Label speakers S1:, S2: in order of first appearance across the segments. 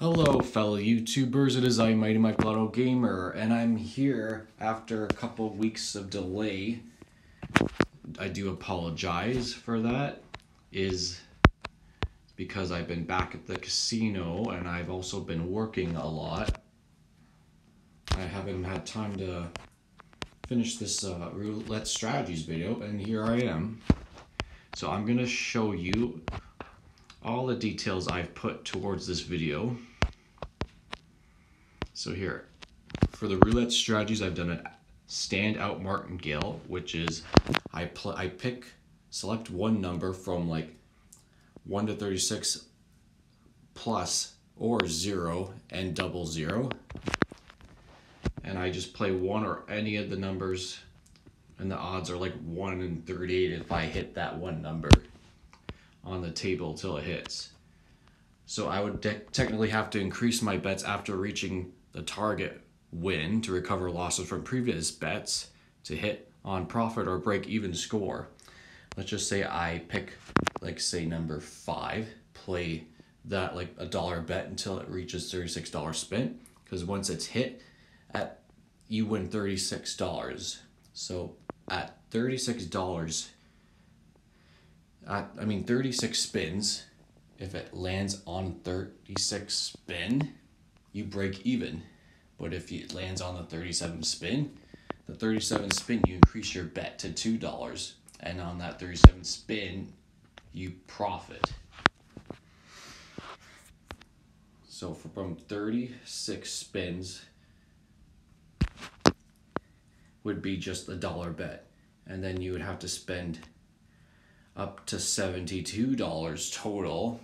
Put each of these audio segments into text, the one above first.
S1: Hello fellow YouTubers, it is I, Mighty Mike Lotto Gamer, and I'm here after a couple weeks of delay. I do apologize for that, is because I've been back at the casino and I've also been working a lot. I haven't had time to finish this uh, roulette strategies video, and here I am. So I'm going to show you all the details I've put towards this video. So here, for the roulette strategies, I've done a standout martingale, which is I, I pick, select one number from like 1 to 36 plus or 0 and double 0. And I just play one or any of the numbers and the odds are like 1 in 38 if I hit that one number on the table till it hits. So I would technically have to increase my bets after reaching the target win to recover losses from previous bets to hit on profit or break even score. Let's just say I pick, like, say, number five, play that like a dollar bet until it reaches $36 spent, because once it's hit, at you win $36. So at $36, I, I mean, 36 spins. If it lands on 36 spin, you break even. But if it lands on the 37 spin, the 37 spin, you increase your bet to $2. And on that 37 spin, you profit. So from 36 spins would be just a dollar bet. And then you would have to spend up to $72 total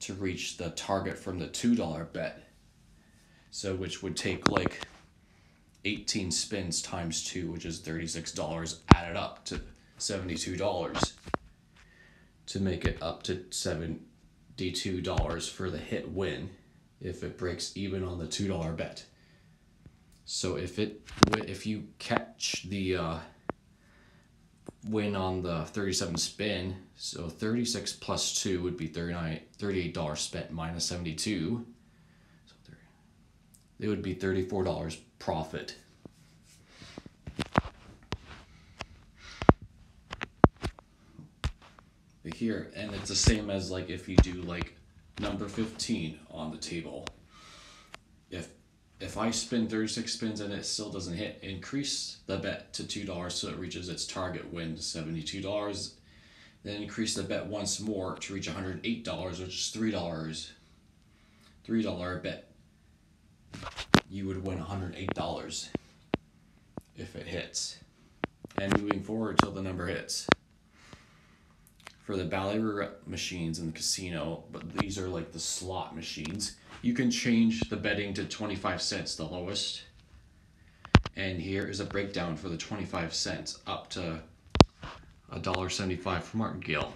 S1: to reach the target from the $2 bet. So, which would take like 18 spins times two, which is $36, added up to $72 to make it up to $72 for the hit win if it breaks even on the $2 bet. So if it if you catch the uh, win on the 37 spin. So 36 plus 2 would be 39 $38 spent minus 72. So it would be $34 profit. But here, and it's the same as like if you do like number 15 on the table. If I spin 36 spins and it still doesn't hit, increase the bet to $2 so it reaches its target win, $72. Then increase the bet once more to reach $108, which is $3. $3 bet. You would win $108 if it hits. And moving forward till the number hits. For the Bally machines in the casino, but these are like the slot machines you can change the betting to 25 cents, the lowest. And here is a breakdown for the 25 cents up to $1.75 for Gill.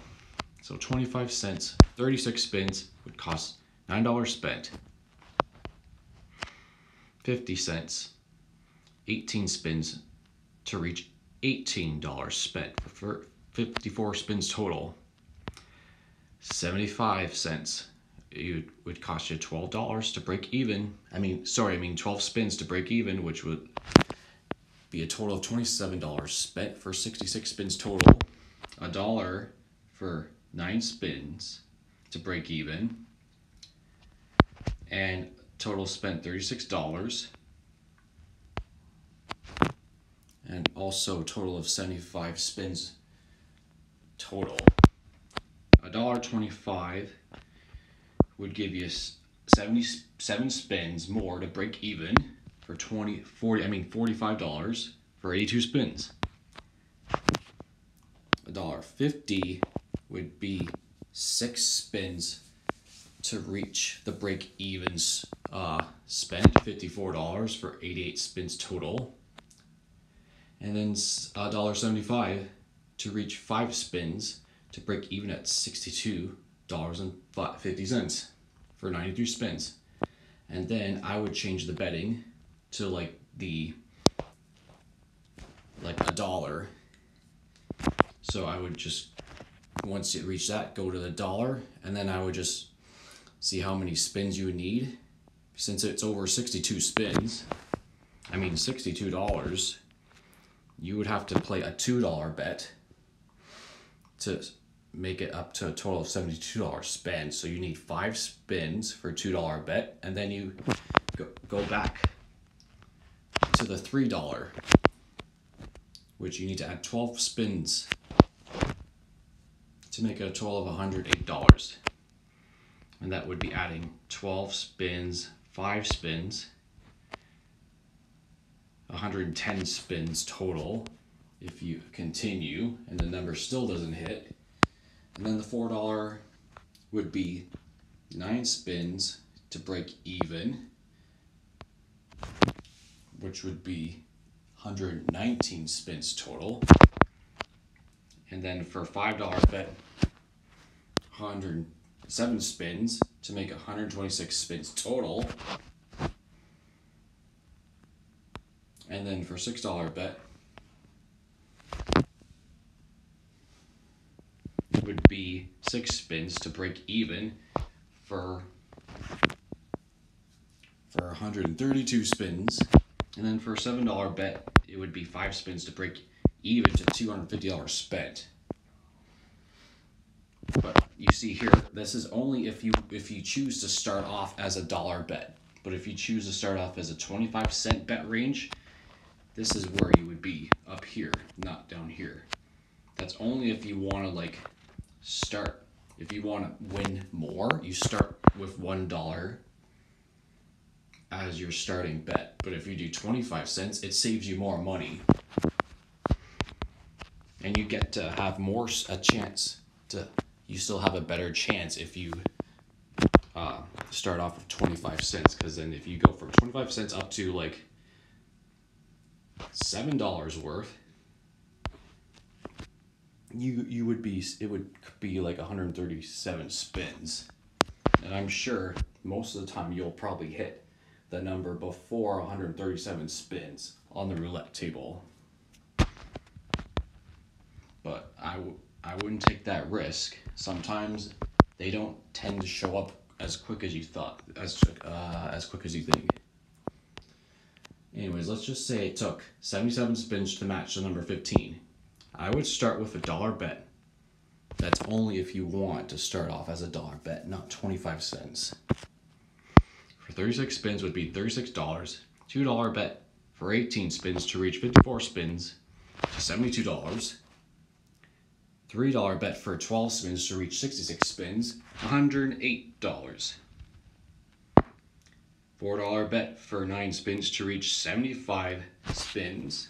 S1: So 25 cents, 36 spins would cost $9 spent. 50 cents, 18 spins to reach $18 spent for 54 spins total. 75 cents it would cost you twelve dollars to break even. I mean, sorry, I mean twelve spins to break even, which would be a total of twenty-seven dollars spent for sixty-six spins total. A dollar for nine spins to break even, and total spent thirty-six dollars. And also total of 75 spins total. $1.25 would give you 77 spins more to break even for 20 40 I mean $45 for 82 spins. A dollar fifty would be 6 spins to reach the break evens uh, spent $54 for 88 spins total and then a dollar seventy five to reach 5 spins to break even at 62 dollars and fifty cents for 93 spins. And then I would change the betting to like the like a dollar. So I would just once it reached that, go to the dollar, and then I would just see how many spins you would need. Since it's over 62 spins, I mean $62, you would have to play a $2 bet to make it up to a total of $72 spins. So you need five spins for $2 bet, and then you go, go back to the $3, which you need to add 12 spins to make a total of $108. And that would be adding 12 spins, five spins, 110 spins total if you continue and the number still doesn't hit, and then the $4 would be nine spins to break even, which would be 119 spins total. And then for $5 bet, 107 spins to make 126 spins total. And then for $6 bet, six spins to break even for for 132 spins. And then for a $7 bet, it would be five spins to break even to $250 spent. But you see here, this is only if you if you choose to start off as a dollar bet. But if you choose to start off as a 25 cent bet range, this is where you would be up here, not down here. That's only if you want to like start if you want to win more, you start with $1 as your starting bet. But if you do 25 cents, it saves you more money. And you get to have more a chance to you still have a better chance if you uh, start off with 25 cents because then if you go from 25 cents up to like $7 worth you you would be it would be like 137 spins and i'm sure most of the time you'll probably hit the number before 137 spins on the roulette table but I w- I wouldn't take that risk sometimes they don't tend to show up as quick as you thought as uh, as quick as you think anyways let's just say it took 77 spins to match the number 15 I would start with a dollar bet. That's only if you want to start off as a dollar bet, not 25 cents. For 36 spins would be $36, $2 bet for 18 spins to reach 54 spins to $72. $3 bet for 12 spins to reach 66 spins, $108. $4 bet for 9 spins to reach 75 spins,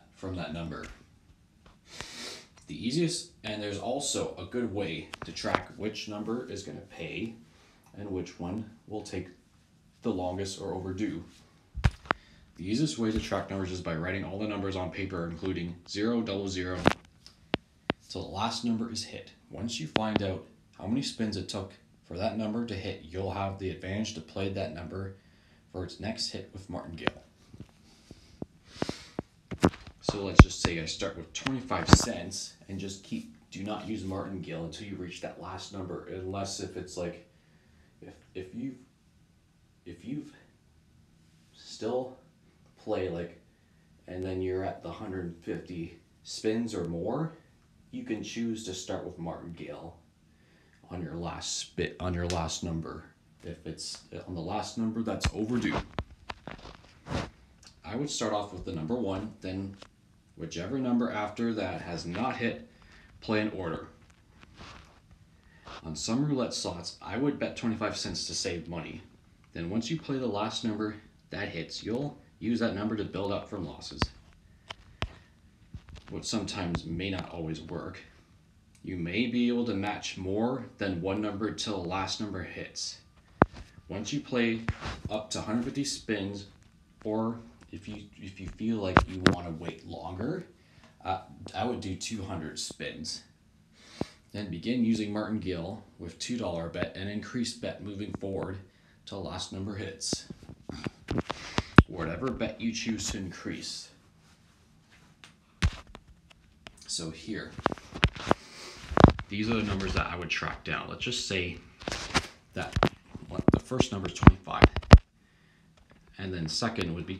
S1: from that number. The easiest, and there's also a good way to track which number is going to pay and which one will take the longest or overdue. The easiest way to track numbers is by writing all the numbers on paper, including zero, double zero, till the last number is hit. Once you find out how many spins it took for that number to hit, you'll have the advantage to play that number for its next hit with martingale. So let's just say I start with 25 cents and just keep, do not use martingale until you reach that last number, unless if it's like, if, if you've, if you've still play like, and then you're at the 150 spins or more, you can choose to start with martingale on your last spit, on your last number. If it's on the last number that's overdue. I would start off with the number one, then whichever number after that has not hit, play in order. On some roulette slots, I would bet 25 cents to save money. Then once you play the last number that hits, you'll use that number to build up from losses, which sometimes may not always work. You may be able to match more than one number till the last number hits. Once you play up to 150 spins or if you if you feel like you want to wait longer, uh, I would do 200 spins. Then begin using martingale with $2 bet and increase bet moving forward till last number hits. Whatever bet you choose to increase. So here, these are the numbers that I would track down. Let's just say that the first number is 25 and then second would be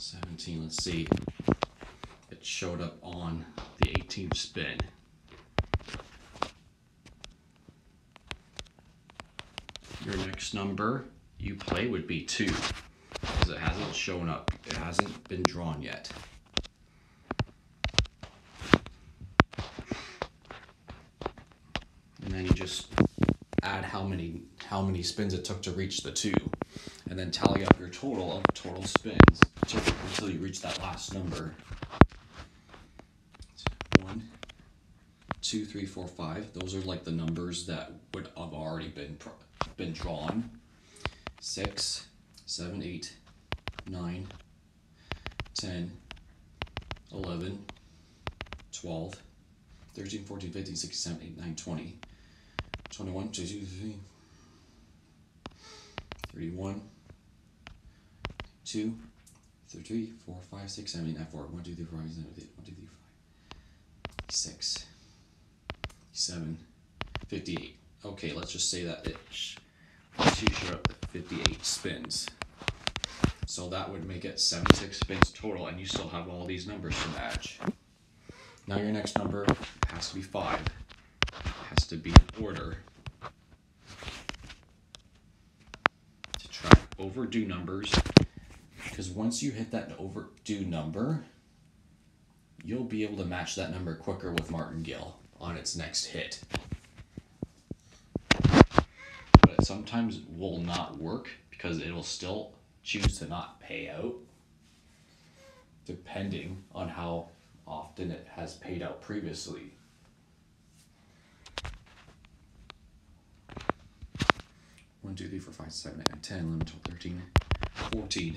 S1: 17, let's see. It showed up on the 18th spin. Your next number you play would be two, because it hasn't shown up. It hasn't been drawn yet. And then you just add how many how many spins it took to reach the two, and then tally up your total of total spins it until you reach that last number. One, two, three, four, five. Those are like the numbers that would have already been been drawn. Six, seven, eight, nine, ten, eleven, twelve, thirteen, fourteen, fifteen, sixteen, seventeen, eighteen, nineteen, twenty, twenty-one, twenty-two, twenty-three, thirty-one, two. So 3, 4, 5, 6, 7, 8, 9, 4. 1, 2, 3, 4, 5, 6, 7, 8, 1, 2, 3, 5, 6, 7, 58. Okay, let's just say that it's two short 58 spins. So that would make it 76 spins total, and you still have all these numbers to match. Now your next number has to be 5. It has to be in order. To try overdue numbers because once you hit that overdue number, you'll be able to match that number quicker with martingale on its next hit. But it sometimes will not work because it'll still choose to not pay out depending on how often it has paid out previously. One, two, three, four, five, seven, eight, 10, 11, 12, 13, 14.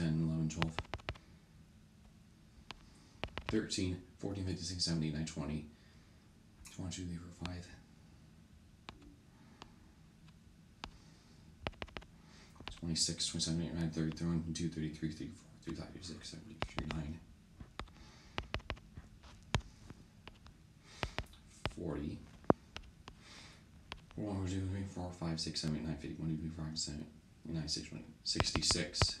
S1: 10, 11, 12, 13, 14, 15, 16, 17, 19, 20, 22, 3, 4, 5, 26, 27, 29, 30, 31, 32, 33, 34, 35, 36, 37, 39, 40, 41, 42, 43, 44, 45, 46, 47, 48, 49, 50, 1, 2, 3, 4, 5, 7, 9, 66.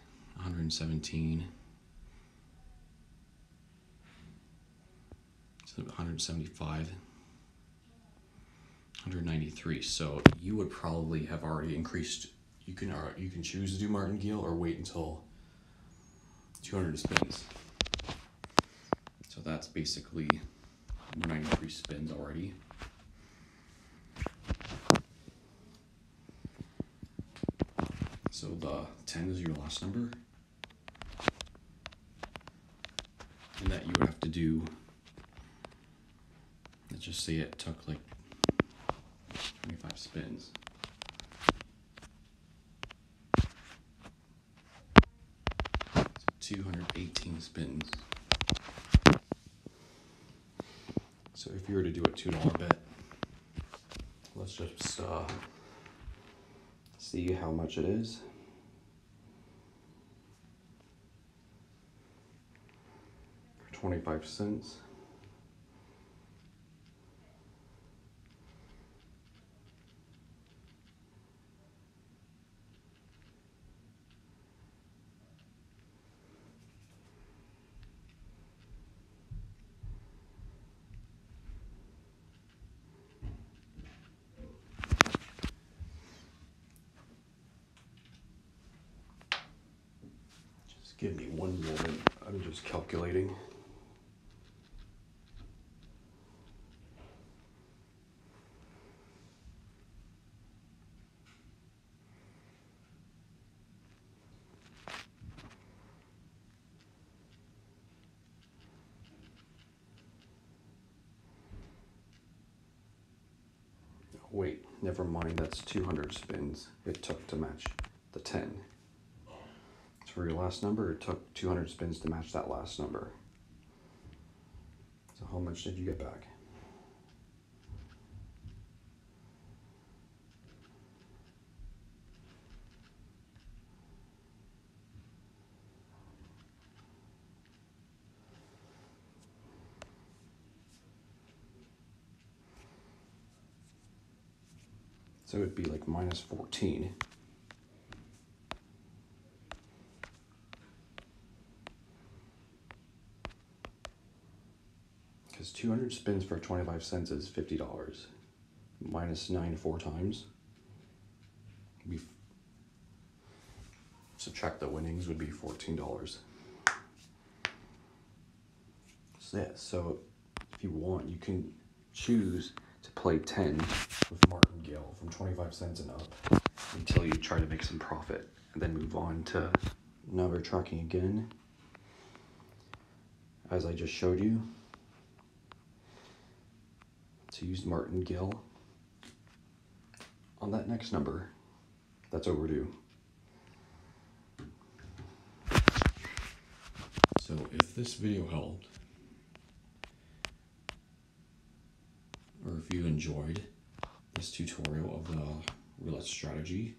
S1: 117. So 175. 193. So you would probably have already increased. You can uh, you can choose to do martingale or wait until 200 spins. So that's basically 93 spins already. So the 10 is your last number. And that you would have to do, let's just say it took like 25 spins. So 218 spins. So if you were to do a $2 bet, let's just uh, see how much it is. 25 cents. Give me one moment. I'm just calculating. for mine that's 200 spins it took to match the 10. So for your last number, it took 200 spins to match that last number. So how much did you get back? be like minus 14. Because 200 spins for 25 cents is $50. Minus 9 four times. Be subtract the winnings would be $14. So, yeah, so if you want, you can choose play 10 with martingale from 25 cents and up until you try to make some profit and then move on to number tracking again as I just showed you to use martingale on that next number that's overdue. So if this video helped, if you enjoyed this tutorial of the roulette strategy.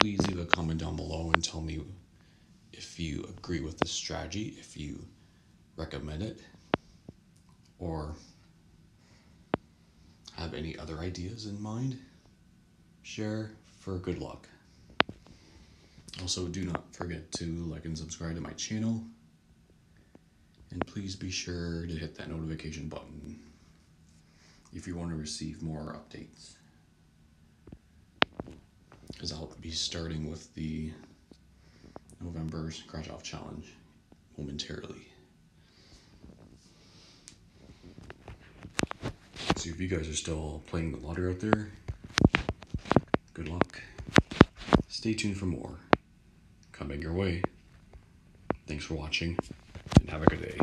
S1: Please leave a comment down below and tell me if you agree with this strategy, if you recommend it, or have any other ideas in mind. Share for good luck. Also, do not forget to like and subscribe to my channel. And please be sure to hit that notification button if you want to receive more updates. Because I'll be starting with the November scratch off challenge momentarily. So if you guys are still playing the lottery out there, good luck. Stay tuned for more coming your way. Thanks for watching and have a good day.